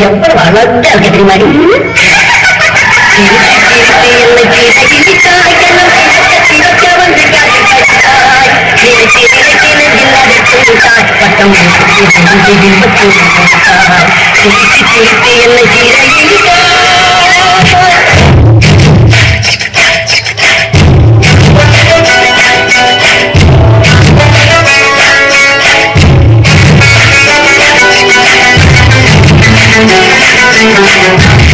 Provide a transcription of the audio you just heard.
எவ்வளவு அழகா இருக்கு தெரியுமா நீ? Take a look at